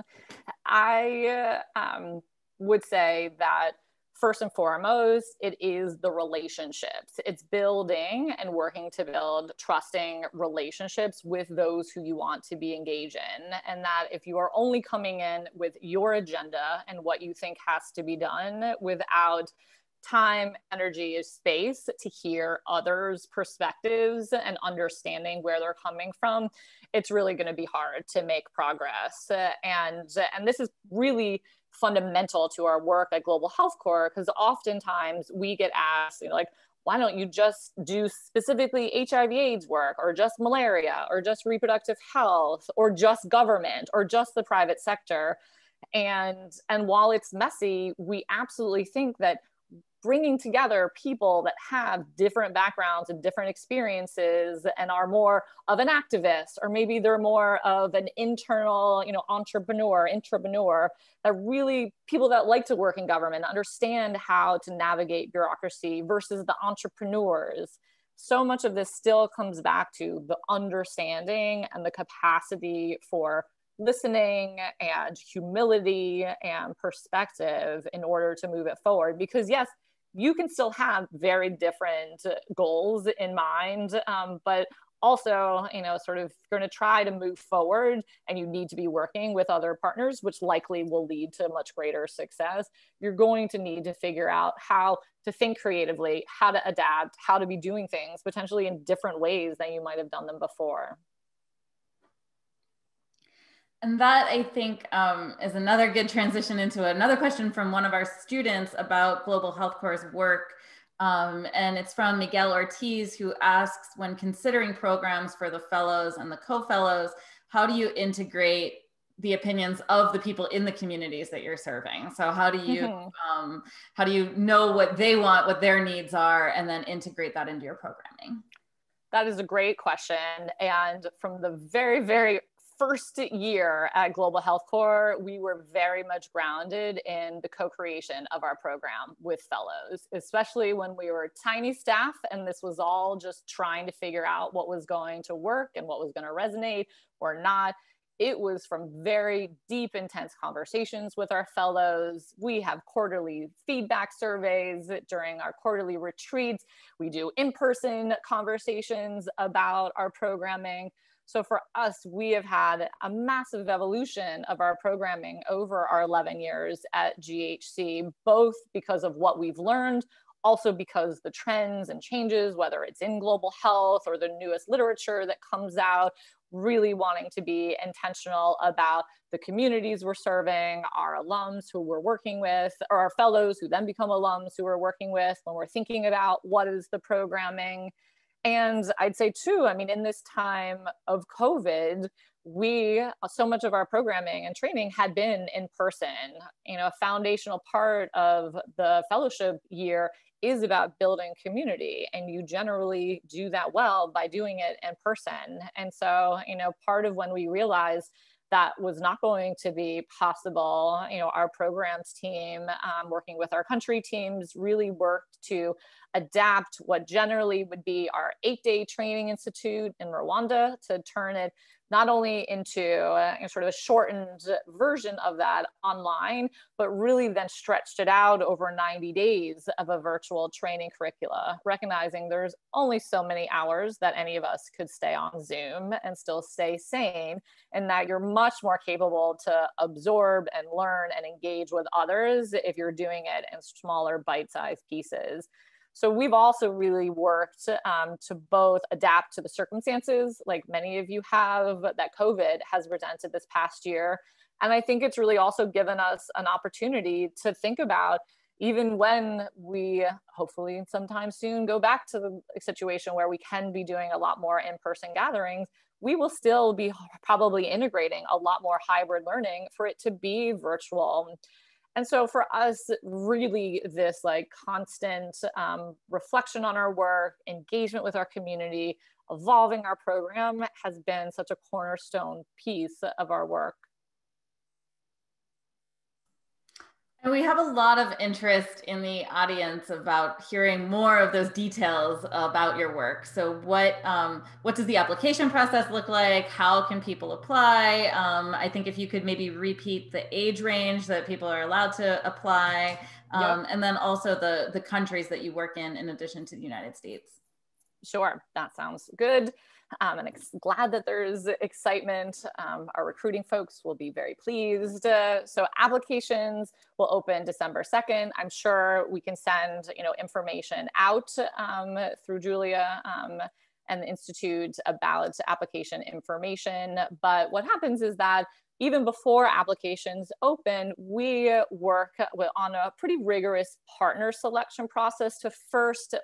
I um, would say that first and foremost, it is the relationships. It's building and working to build trusting relationships with those who you want to be engaged in. And that if you are only coming in with your agenda and what you think has to be done without time, energy, space to hear others' perspectives and understanding where they're coming from, it's really going to be hard to make progress. And and this is really fundamental to our work at Global Health Corps because oftentimes we get asked, you know, like, why don't you just do specifically HIV AIDS work or just malaria or just reproductive health or just government or just the private sector? and and while it's messy we absolutely think that bringing together people that have different backgrounds and different experiences and are more of an activist or maybe they're more of an internal you know entrepreneur intrapreneur that really people that like to work in government understand how to navigate bureaucracy versus the entrepreneurs. So much of this still comes back to the understanding and the capacity for listening and humility and perspective in order to move it forward. Because yes you can still have very different goals in mind um, but also you know sort of going to try to move forward and you need to be working with other partners which likely will lead to much greater success. You're going to need to figure out how to think creatively how to adapt how to be doing things potentially in different ways than you might have done them before and that I think um, is another good transition into another question from one of our students about Global Health Corps' work. Um, and it's from Miguel Ortiz, who asks When considering programs for the fellows and the co fellows, how do you integrate the opinions of the people in the communities that you're serving so how do you mm-hmm. um, how do you know what they want what their needs are and then integrate that into your programming that is a great question and from the very very first year at Global Health Corps, we were very much grounded in the co creation of our program with fellows, especially when we were tiny staff and this was all just trying to figure out what was going to work and what was going to resonate or not. It was from very deep, intense conversations with our fellows. We have quarterly feedback surveys during our quarterly retreats. We do in person conversations about our programming. So for us, we have had a massive evolution of our programming over our 11 years at GHC, both because of what we've learned, also because the trends and changes, whether it's in global health or the newest literature that comes out, really wanting to be intentional about the communities we're serving, our alums who we're working with, or our fellows who then become alums who we're working with when we're thinking about what is the programming and I'd say too, I mean, in this time of COVID, we so much of our programming and training had been in person. You know, a foundational part of the fellowship year is about building community and you generally do that well by doing it in person and so you know part of when we realized that was not going to be possible. You know, our programs team, um, working with our country teams, really worked to adapt what generally would be our eight day training institute in Rwanda to turn it not only into uh, a, sort of a shortened version of that online, but really then stretched it out over 90 days of a virtual training curricula, recognizing there's only so many hours that any of us could stay on Zoom and still stay sane, and that you're much more capable to absorb and learn and engage with others if you're doing it in smaller bite sized pieces. So we've also really worked um, to both adapt to the circumstances, like many of you have, that COVID has presented this past year. And I think it's really also given us an opportunity to think about even when we hopefully sometime soon go back to the situation where we can be doing a lot more in-person gatherings we will still be probably integrating a lot more hybrid learning for it to be virtual and so for us really this like constant um, reflection on our work engagement with our community evolving our program has been such a cornerstone piece of our work And we have a lot of interest in the audience about hearing more of those details about your work. So, what um, what does the application process look like? How can people apply? Um, I think if you could maybe repeat the age range that people are allowed to apply, um, yep. and then also the the countries that you work in, in addition to the United States. Sure, that sounds good um, and ex- glad that there's excitement. Um, our recruiting folks will be very pleased. Uh, so applications will open December 2nd. I'm sure we can send you know information out um, through Julia um, and the Institute about application information. But what happens is that even before applications open, we work on a pretty rigorous partner selection process to first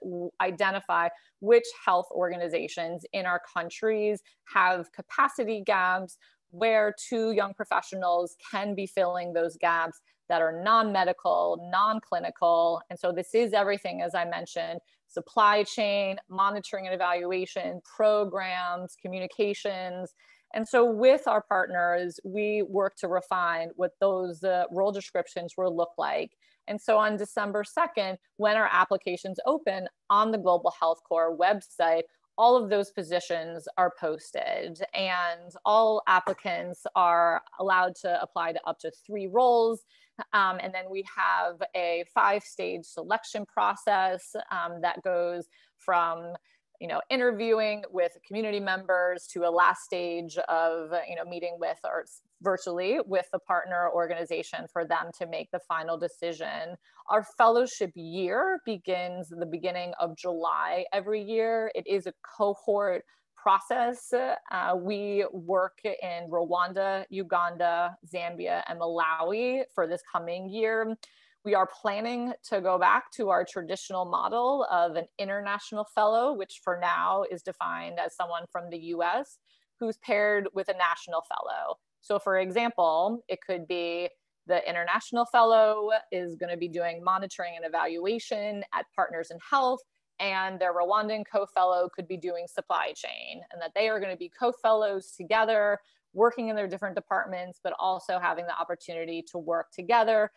identify which health organizations in our countries have capacity gaps, where two young professionals can be filling those gaps that are non-medical, non-clinical. And so this is everything, as I mentioned, supply chain, monitoring and evaluation, programs, communications. And so with our partners, we work to refine what those uh, role descriptions will look like. And so on December 2nd, when our applications open on the Global Health Corps website, all of those positions are posted and all applicants are allowed to apply to up to three roles um, and then we have a five stage selection process um, that goes from you know interviewing with community members to a last stage of you know meeting with or virtually with the partner organization for them to make the final decision our fellowship year begins the beginning of july every year it is a cohort process. Uh, we work in Rwanda, Uganda, Zambia, and Malawi for this coming year. We are planning to go back to our traditional model of an international fellow, which for now is defined as someone from the US who's paired with a national fellow. So, for example, it could be the international fellow is going to be doing monitoring and evaluation at Partners in Health and their Rwandan co-fellow could be doing supply chain and that they are going to be co-fellows together working in their different departments but also having the opportunity to work together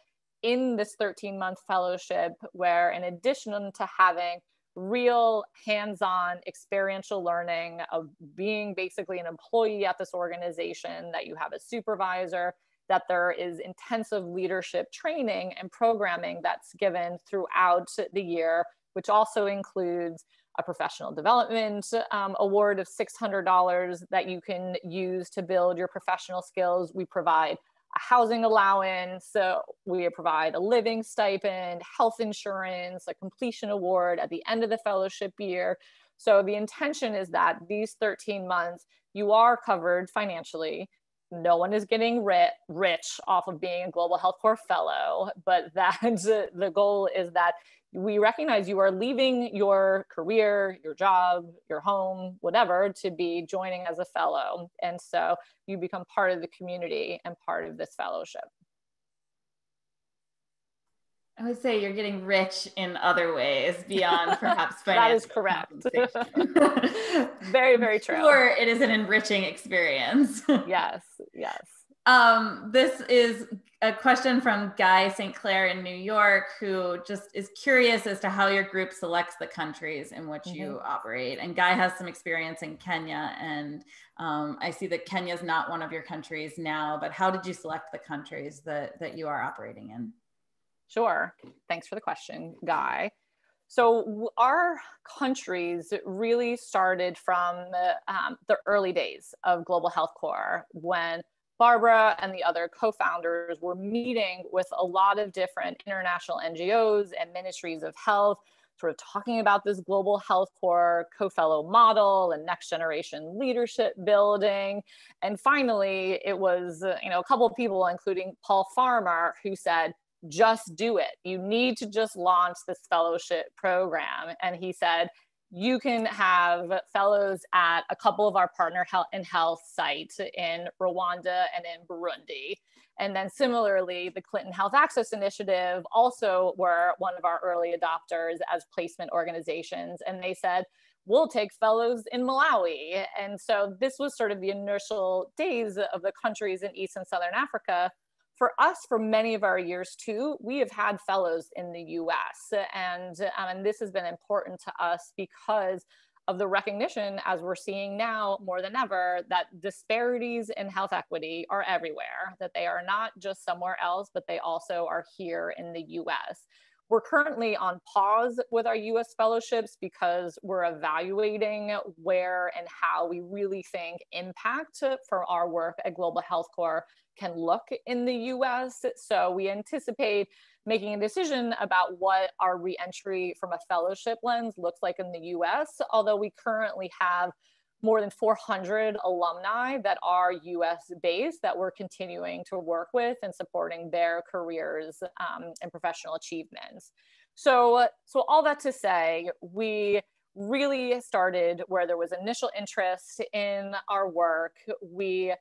in this 13 month fellowship where in addition to having real hands-on experiential learning of being basically an employee at this organization that you have a supervisor that there is intensive leadership training and programming that's given throughout the year which also includes a professional development um, award of $600 that you can use to build your professional skills. We provide housing allowance, so we provide a living stipend, health insurance, a completion award at the end of the fellowship year. So the intention is that these 13 months, you are covered financially. No one is getting ri- rich off of being a Global Health Corps fellow, but that the goal is that we recognize you are leaving your career, your job, your home, whatever, to be joining as a fellow. And so you become part of the community and part of this fellowship. I would say you're getting rich in other ways beyond perhaps financial. that is correct. very, very true. Sure, it is an enriching experience. yes, yes. Um, this is a question from Guy St. Clair in New York, who just is curious as to how your group selects the countries in which mm-hmm. you operate. And Guy has some experience in Kenya, and um, I see that Kenya is not one of your countries now. But how did you select the countries that that you are operating in? Sure. Thanks for the question, Guy. So our countries really started from the, um, the early days of Global Health Corps when Barbara and the other co founders were meeting with a lot of different international NGOs and ministries of health, sort of talking about this global health corps co fellow model and next generation leadership building. And finally, it was, uh, you know, a couple of people, including Paul Farmer, who said, just do it. You need to just launch this fellowship program. And he said, you can have fellows at a couple of our partner health and health sites in Rwanda and in Burundi. And then similarly, the Clinton Health Access Initiative also were one of our early adopters as placement organizations. And they said, we'll take fellows in Malawi. And so this was sort of the initial days of the countries in East and Southern Africa for us, for many of our years too, we have had fellows in the US. And, um, and this has been important to us because of the recognition, as we're seeing now more than ever, that disparities in health equity are everywhere, that they are not just somewhere else, but they also are here in the US. We're currently on pause with our US fellowships because we're evaluating where and how we really think impact for our work at Global Health Corps can look in the US. So we anticipate making a decision about what our reentry from a fellowship lens looks like in the US, although we currently have more than 400 alumni that are US based that we're continuing to work with and supporting their careers um, and professional achievements. So, so all that to say, we really started where there was initial interest in our work. We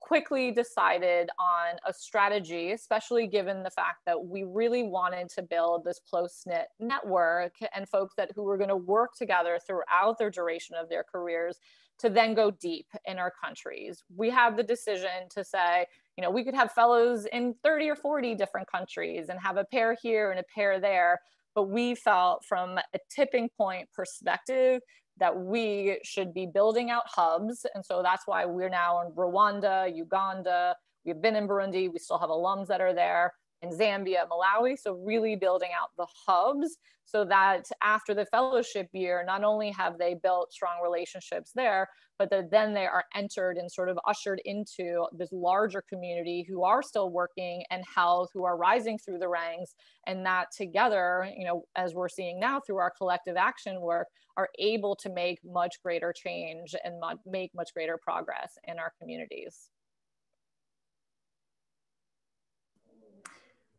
quickly decided on a strategy, especially given the fact that we really wanted to build this close knit network and folks that who were going to work together throughout their duration of their careers to then go deep in our countries. We have the decision to say, you know, we could have fellows in 30 or 40 different countries and have a pair here and a pair there. But we felt from a tipping point perspective that we should be building out hubs. And so that's why we're now in Rwanda, Uganda, we've been in Burundi, we still have alums that are there in Zambia, Malawi. So really building out the hubs so that after the fellowship year, not only have they built strong relationships there, but that then they are entered and sort of ushered into this larger community who are still working and health, who are rising through the ranks, and that together, you know, as we're seeing now through our collective action work, are able to make much greater change and make much greater progress in our communities.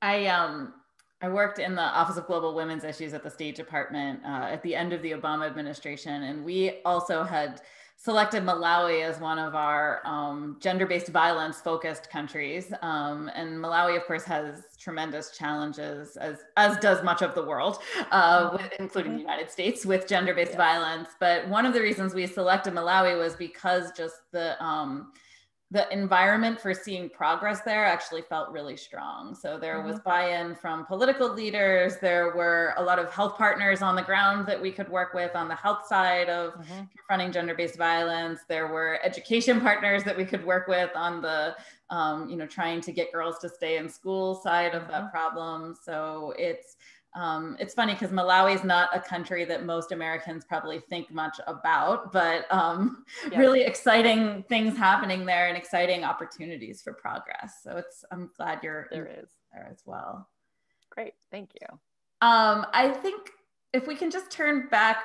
I um I worked in the Office of Global Women's Issues at the State Department uh, at the end of the Obama administration, and we also had selected Malawi as one of our um, gender-based violence-focused countries. Um, and Malawi, of course, has tremendous challenges, as as does much of the world, uh, with, including the United States, with gender-based yeah. violence. But one of the reasons we selected Malawi was because just the um, the environment for seeing progress there actually felt really strong. So there mm-hmm. was buy in from political leaders. There were a lot of health partners on the ground that we could work with on the health side of mm-hmm. confronting gender based violence. There were education partners that we could work with on the, um, you know, trying to get girls to stay in school side of mm-hmm. that problem. So it's, um, it's funny because Malawi is not a country that most Americans probably think much about, but um, yeah. really exciting things happening there and exciting opportunities for progress. So it's I'm glad you're there is there as well. Great, thank you. Um, I think if we can just turn back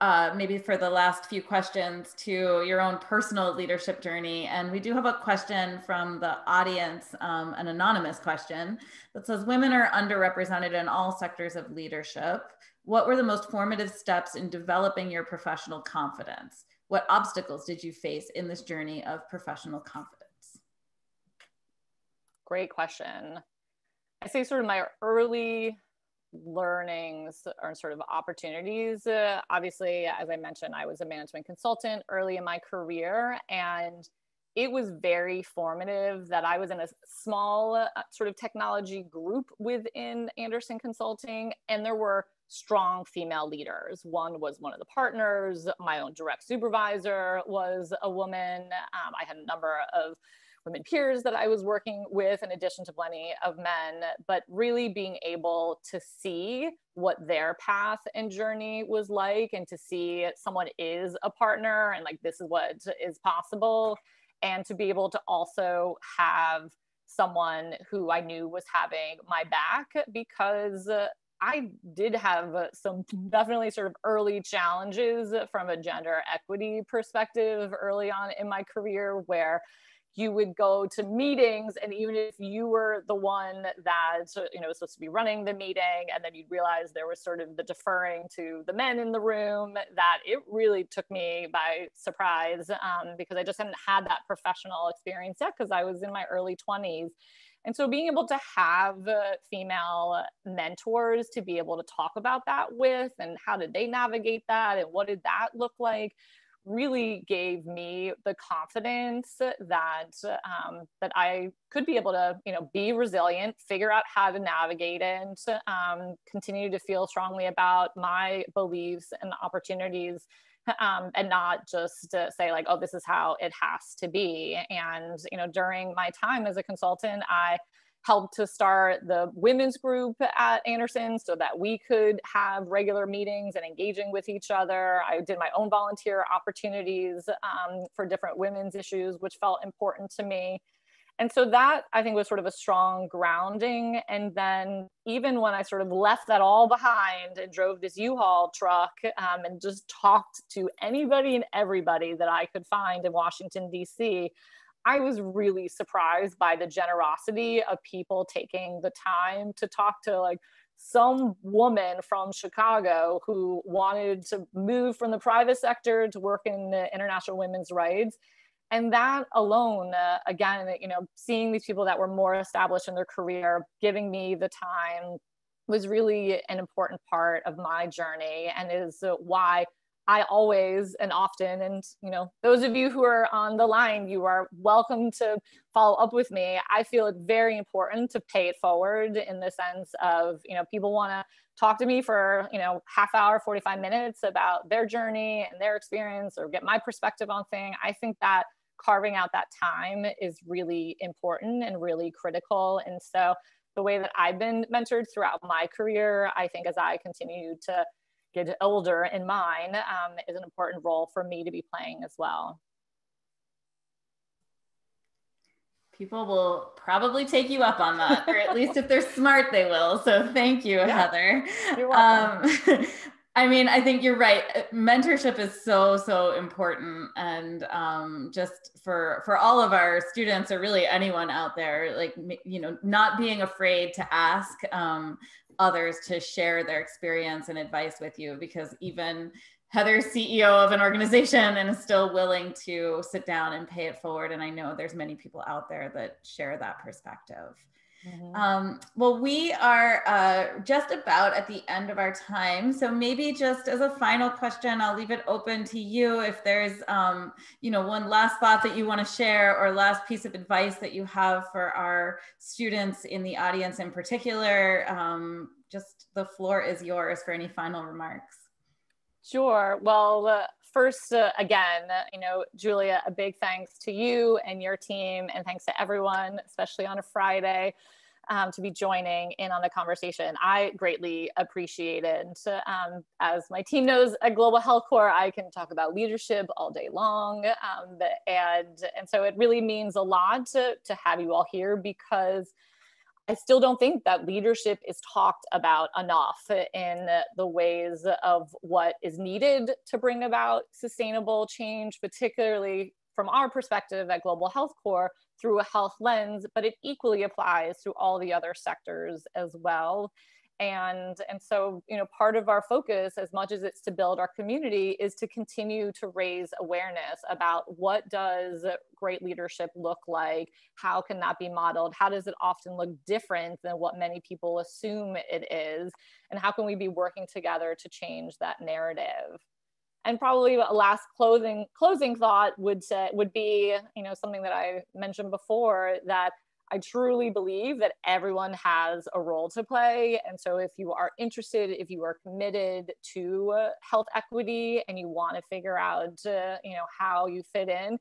uh, maybe for the last few questions to your own personal leadership journey. And we do have a question from the audience, um, an anonymous question that says Women are underrepresented in all sectors of leadership. What were the most formative steps in developing your professional confidence? What obstacles did you face in this journey of professional confidence? Great question. I say, sort of, my early learnings or sort of opportunities. Uh, obviously, as I mentioned, I was a management consultant early in my career, and it was very formative that I was in a small uh, sort of technology group within Andersen Consulting, and there were strong female leaders. One was one of the partners, my own direct supervisor was a woman. Um, I had a number of women peers that I was working with, in addition to plenty of men, but really being able to see what their path and journey was like and to see someone is a partner and like this is what is possible. And to be able to also have someone who I knew was having my back because I did have some definitely sort of early challenges from a gender equity perspective early on in my career where you would go to meetings and even if you were the one that you know was supposed to be running the meeting and then you'd realize there was sort of the deferring to the men in the room that it really took me by surprise um, because i just hadn't had that professional experience yet because i was in my early 20s and so being able to have uh, female mentors to be able to talk about that with and how did they navigate that and what did that look like really gave me the confidence that um, that I could be able to you know be resilient, figure out how to navigate it, um, continue to feel strongly about my beliefs and opportunities. Um, and not just say like, oh, this is how it has to be. And you know, during my time as a consultant, I helped to start the women's group at Andersen so that we could have regular meetings and engaging with each other. I did my own volunteer opportunities um, for different women's issues, which felt important to me. And so that I think was sort of a strong grounding. And then even when I sort of left that all behind and drove this U-Haul truck um, and just talked to anybody and everybody that I could find in Washington, D.C., I was really surprised by the generosity of people taking the time to talk to like some woman from Chicago who wanted to move from the private sector to work in international women's rights. And that alone uh, again you know seeing these people that were more established in their career giving me the time was really an important part of my journey and is why I always and often, and you know, those of you who are on the line, you are welcome to follow up with me. I feel it very important to pay it forward in the sense of, you know, people want to talk to me for, you know, half hour, 45 minutes about their journey and their experience or get my perspective on thing. I think that carving out that time is really important and really critical. And so the way that I've been mentored throughout my career, I think as I continue to get older in mine um, is an important role for me to be playing as well. People will probably take you up on that, or at least if they're smart, they will. So thank you, yeah. Heather. You're welcome. Um, I mean, I think you're right. Mentorship is so so important, and um, just for for all of our students or really anyone out there, like you know, not being afraid to ask. Um, others to share their experience and advice with you because even Heather's CEO of an organization and is still willing to sit down and pay it forward. And I know there's many people out there that share that perspective. Mm-hmm. Um, well, we are uh, just about at the end of our time. So maybe just as a final question, I'll leave it open to you. If there's, um, you know, one last thought that you want to share or last piece of advice that you have for our students in the audience in particular, um, just the floor is yours for any final remarks. Sure. Well, uh, first, uh, again, you know, Julia, a big thanks to you and your team, and thanks to everyone, especially on a Friday. Um, to be joining in on the conversation. I greatly appreciate it. Um, as my team knows at Global Health Corps, I can talk about leadership all day long. Um, and, and so it really means a lot to, to have you all here because I still don't think that leadership is talked about enough in the ways of what is needed to bring about sustainable change, particularly from our perspective at Global Health Corps through a health lens, but it equally applies to all the other sectors as well and and so you know part of our focus as much as it's to build our community is to continue to raise awareness about what does great leadership look like? How can that be modeled? How does it often look different than what many people assume it is? And how can we be working together to change that narrative? And probably a last closing closing thought would say would be you know something that i mentioned before that I truly believe that everyone has a role to play. And so, if you are interested, if you are committed to health equity and you want to figure out, uh, you know, how you fit in,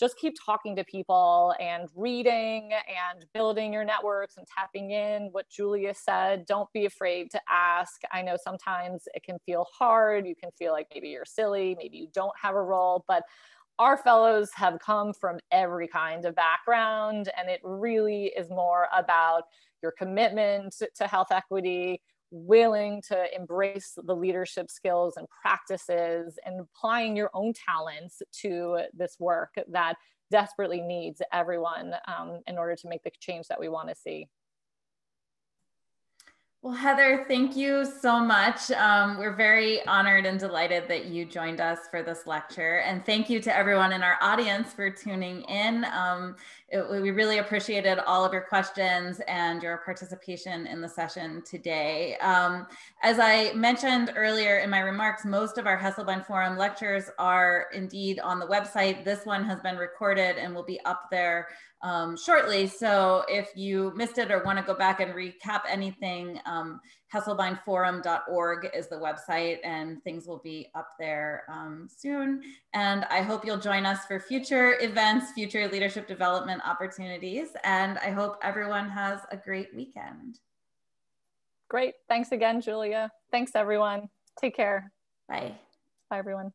just keep talking to people and reading and building your networks and tapping in what Julia said. Don't be afraid to ask. I know sometimes it can feel hard. You can feel like maybe you're silly, maybe you don't have a role, but our fellows have come from every kind of background, and it really is more about your commitment to health equity, willing to embrace the leadership skills and practices, and applying your own talents to this work that desperately needs everyone um, in order to make the change that we want to see. Well, Heather, thank you so much. Um, we're very honored and delighted that you joined us for this lecture. And thank you to everyone in our audience for tuning in. Um, it, we really appreciated all of your questions and your participation in the session today. Um, as I mentioned earlier in my remarks, most of our Hesselbein Forum lectures are indeed on the website. This one has been recorded and will be up there um, shortly. So if you missed it or want to go back and recap anything, um, hesselbeinforum.org is the website and things will be up there um, soon. And I hope you'll join us for future events, future leadership development opportunities. And I hope everyone has a great weekend. Great. Thanks again, Julia. Thanks, everyone. Take care. Bye. Bye, everyone.